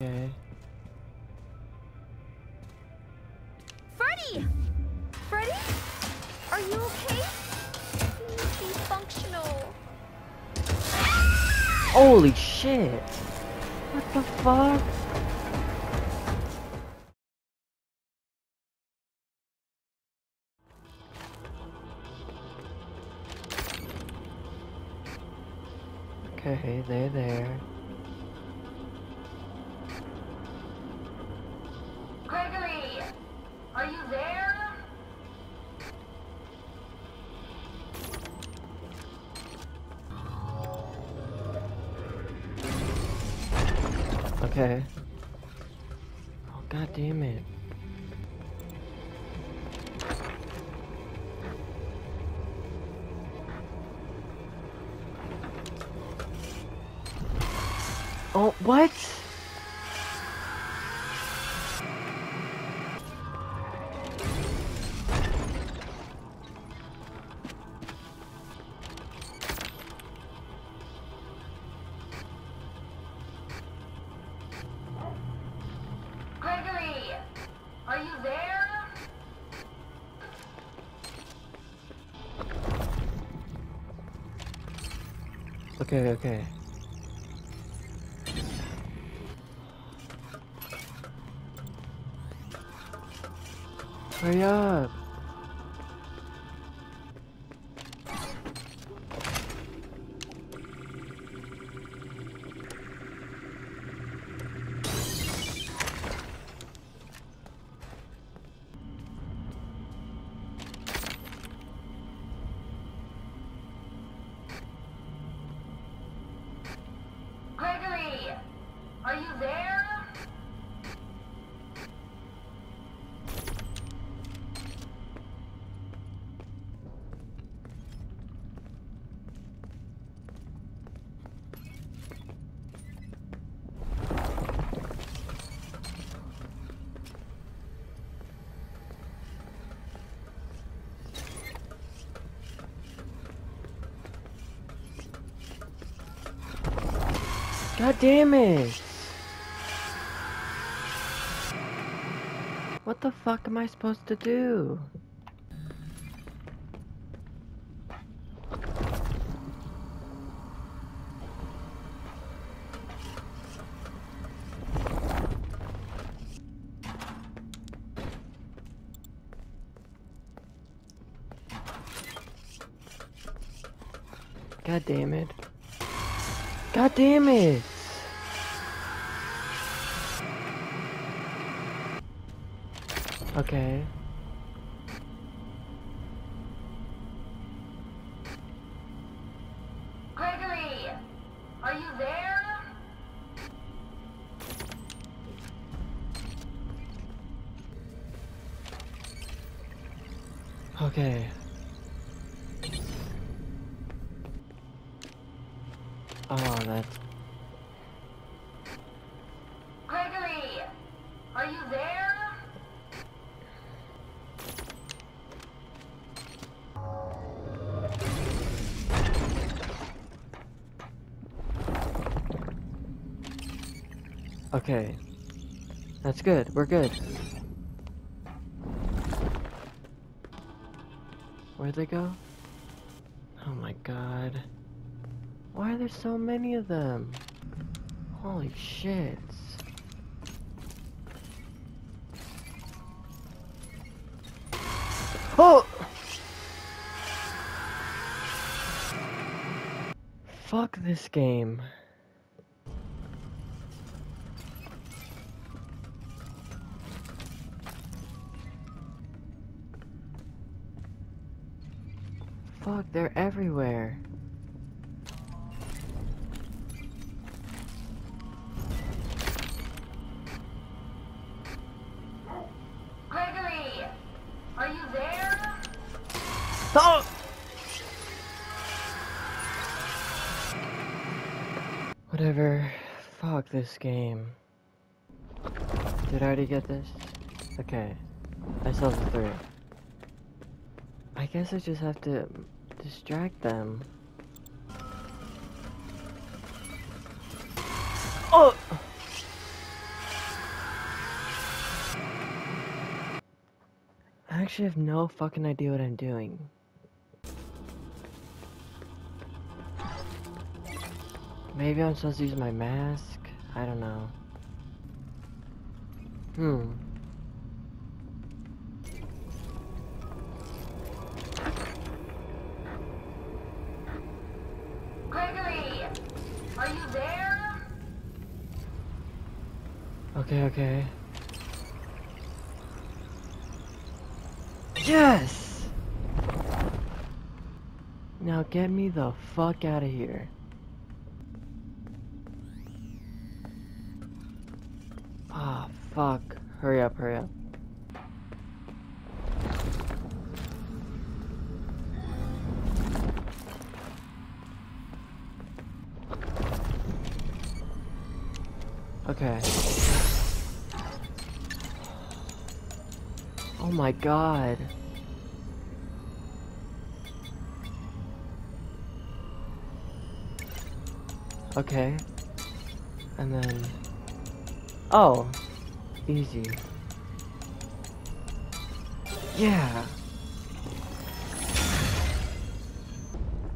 Okay. Freddy! Freddy? Are you okay? Please be functional. Holy shit! What the fuck? Okay, they're there. Okay. Oh god damn it. Are you there? Okay, okay. Hurry up! God damn it! What the fuck am I supposed to do? God damn it. God damn it! Okay. Okay. That's good. We're good. Where'd they go? Oh my god. Why are there so many of them? Holy shit. Oh! Fuck this game. They're everywhere. Gregory, are you there? Oh! Whatever. Fuck this game. Did I already get this? Okay. I saw the three. I guess I just have to distract them. Oh! I actually have no fucking idea what I'm doing. Maybe I'm supposed to use my mask? I don't know. Hmm. Okay, okay. Yes! Now get me the fuck out of here. Ah, fuck. Hurry up, hurry up. Okay. Oh my god. Okay. And then... Oh! Easy. Yeah!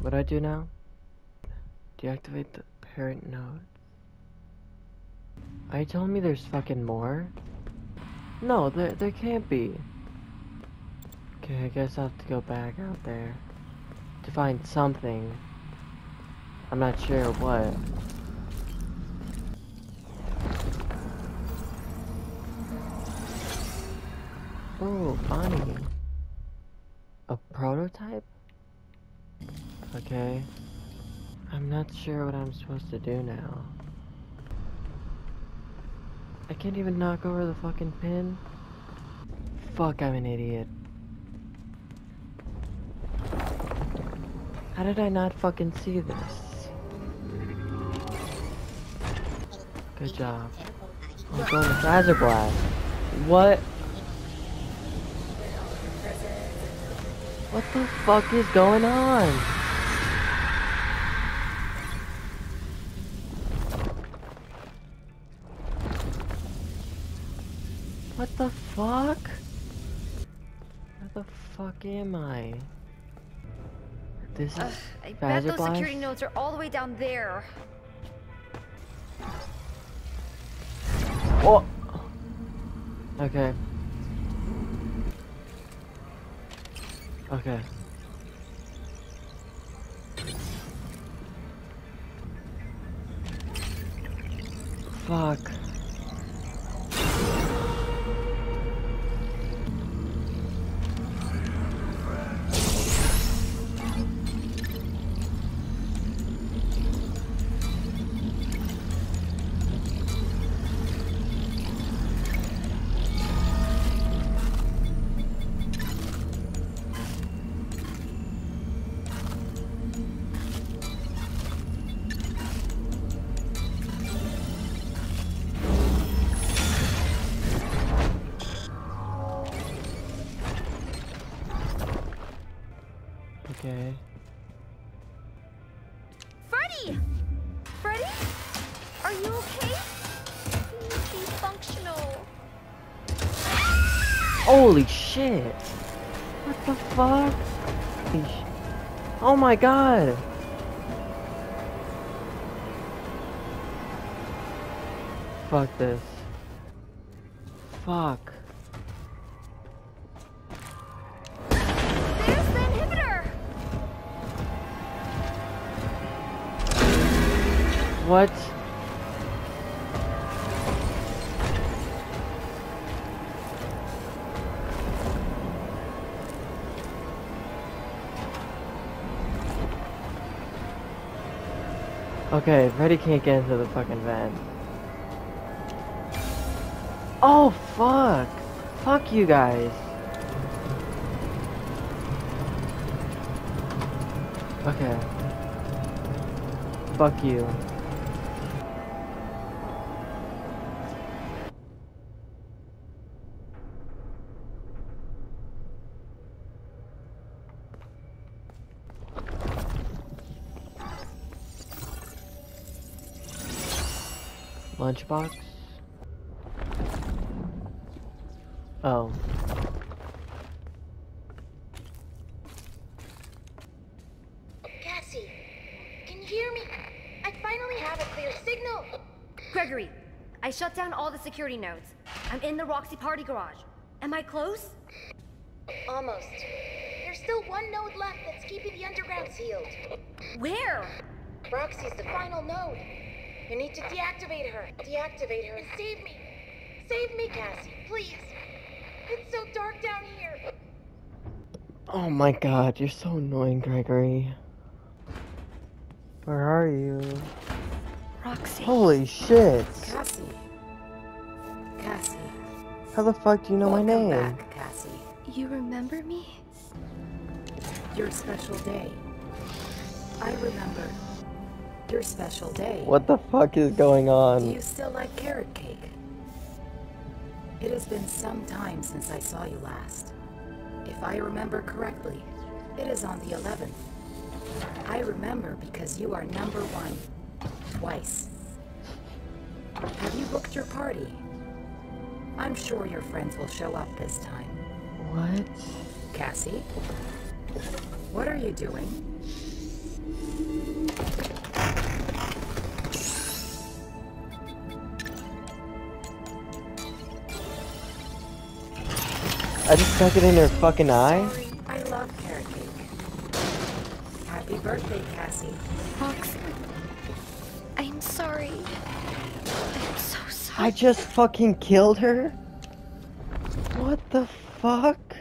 What do I do now? Deactivate the parent node. Are you telling me there's fucking more? No, there, there can't be. Okay, I guess I'll have to go back out there to find something. I'm not sure what. Oh, Bonnie. A prototype? Okay. I'm not sure what I'm supposed to do now. I can't even knock over the fucking pin. Fuck, I'm an idiot. How did I not fucking see this? Good job. I'm going to Fazer Blast. What? What the fuck is going on? What the fuck? Where the fuck am I? This is Ugh, I bet those security notes are all the way down there. Oh. Okay. Okay. Fuck. Shit! What the fuck? Oh my god! Fuck this. Fuck. There's the inhibitor! What? Okay, Freddy can't get into the fucking van. Oh, fuck! Fuck you guys! Okay. Fuck you. lunchbox? Oh. Cassie, can you hear me? I finally have a clear signal. Gregory, I shut down all the security nodes. I'm in the Roxy party garage. Am I close? Almost. There's still one node left that's keeping the underground sealed. Where? Roxy's the final node. You need to deactivate her. Deactivate her and save me. Save me, Cassie, please. It's so dark down here. Oh my god, you're so annoying, Gregory. Where are you? Roxy. Holy shit! Cassie. Cassie. How the fuck do you know my name? back, Cassie. You remember me? Your special day. I remember. Your special day. What the fuck is going on? Do you still like carrot cake? It has been some time since I saw you last. If I remember correctly, it is on the 11th. I remember because you are number one. Twice. Have you booked your party? I'm sure your friends will show up this time. What? Cassie? What are you doing? I just stuck it in her fucking eye? Sorry, I love carrot cake. Happy birthday, Cassie. Roxy. I'm sorry. I'm so sorry. I just fucking killed her? What the fuck?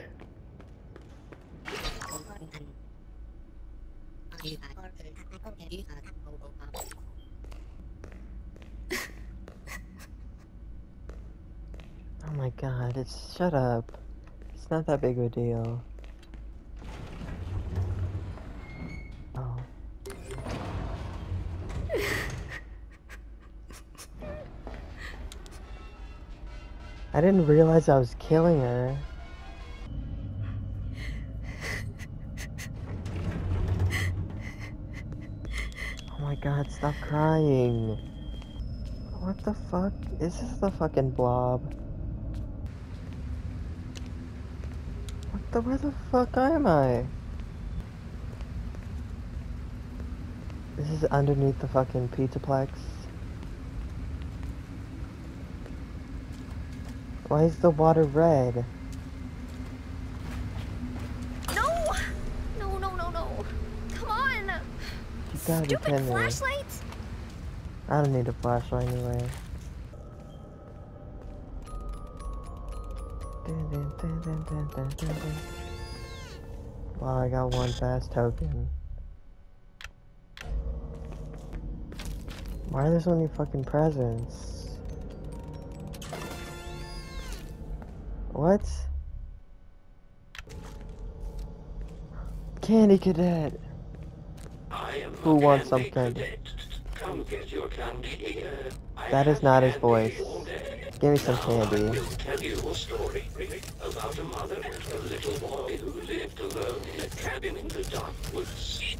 Oh my god, it's shut up. It's not that big of a deal. Oh. I didn't realize I was killing her. Oh my god, stop crying. What the fuck? Is this the fucking blob? The, where the fuck am I? This is underneath the fucking Pizzaplex. Why is the water red? No! No, no, no, no. Come on! You gotta Stupid kidding flashlight! I don't need a flashlight anyway. Wow, I got one Faz Token. Why are there so many fucking presents? What? Candy Cadet! I am Who wants candy some candy? Come get your candy here. I That is not his voice. All. Give me some Now I candy. will tell you a story about a mother and her little boy who lived alone in a cabin in the dark woods.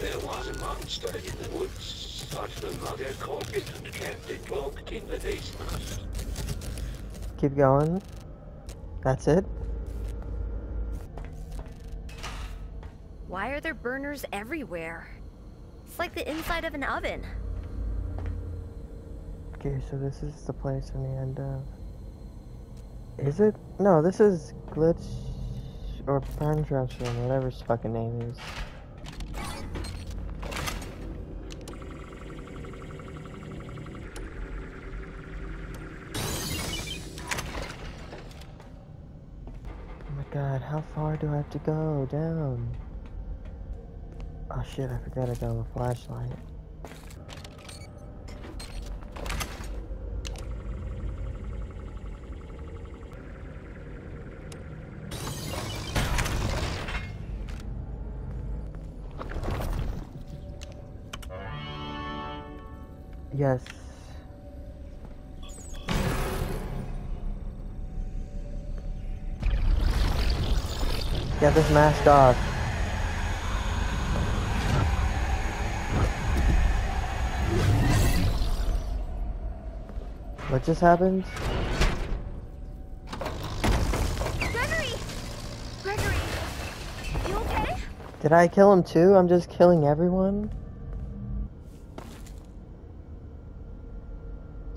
There was a monster in the woods, but the mother caught it and kept it locked in the basement. Keep going. That's it? Why are there burners everywhere? It's like the inside of an oven. Okay, so this is the place in the end of. Is it? No, this is Glitch or Burntrap's room, whatever his fucking name is. Oh my god, how far do I have to go down? Oh shit, I forgot I got a flashlight. Get this mask off. What just happened? Gregory! Gregory! You okay? Did I kill him too? I'm just killing everyone?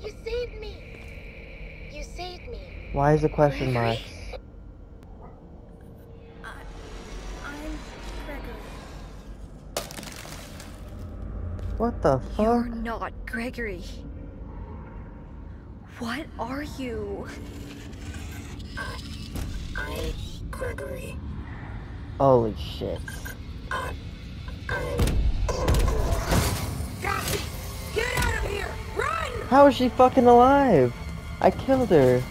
You saved me. You saved me. Why is the question marks? What the You're not Gregory. What are you? I, Gregory. Holy shit. Get out of here! Run! How is she fucking alive? I killed her.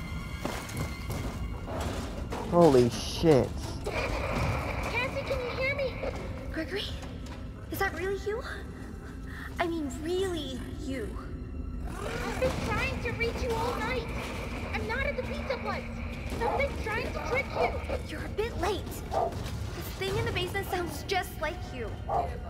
Holy shit. To reach you all night. I'm not at the pizza place. Something's trying to trick you. You're a bit late. This thing in the basement sounds just like you.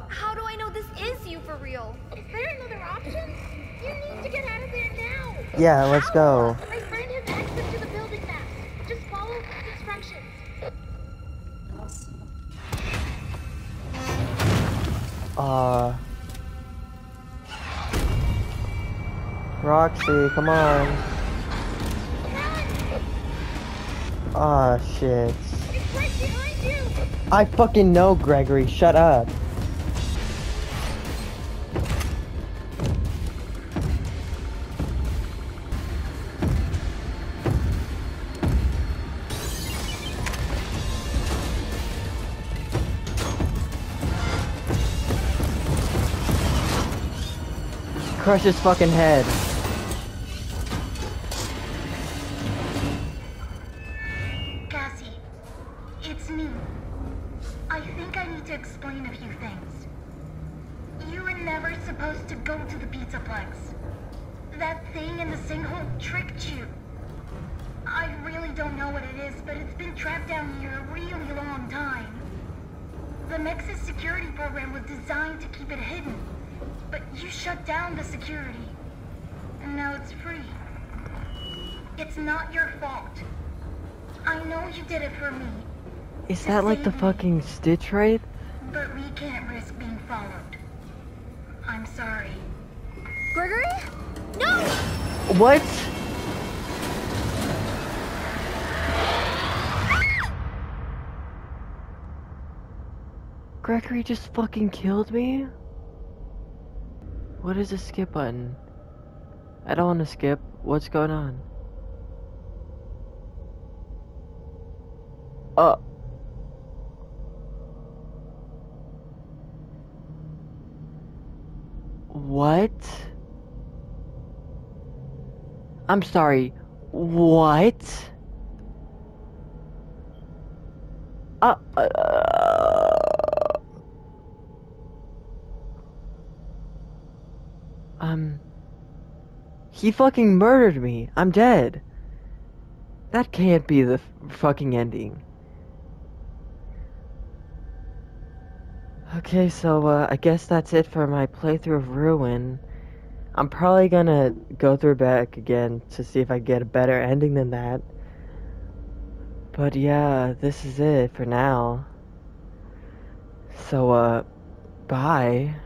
How do I know this is you for real? Is there another option? You need to get out of there now. Yeah, let's go. My friend has access to the building map. Just follow his instructions. Uh. Roxy, come on. Ah, shit. Behind you. I fucking know, Gregory. Shut up. Crush his fucking head. Never supposed to go to the Pizzaplex. That thing in the sinkhole tricked you. I really don't know what it is, but it's been trapped down here a really long time. The Nexus security program was designed to keep it hidden, but you shut down the security. And now it's free. It's not your fault. I know you did it for me, Is that like the fucking Stitchwraith? but we can't risk being followed. I'm sorry. Gregory? No! What? Gregory just fucking killed me? What is the skip button? I don't want to skip. What's going on? Uh. What? I'm sorry. What? Uh, uh, um. He fucking murdered me. I'm dead. That can't be the fucking ending. Okay, so uh, I guess that's it for my playthrough of Ruin. I'm probably gonna go through back again to see if I get a better ending than that. But yeah, this is it for now. So, uh, bye.